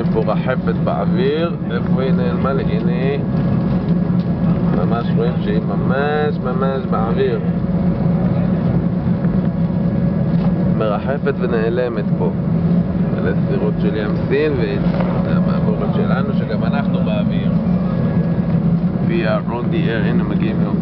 רואים פה רחפת באוויר, איפה היא נעלמה? לי? הנה ממש רואים שהיא ממש ממש באוויר. מרחפת ונעלמת פה. על הסירות של ים סין והמעבורת שלנו שגם אנחנו באוויר. We are on the air, הנה מגיעים יום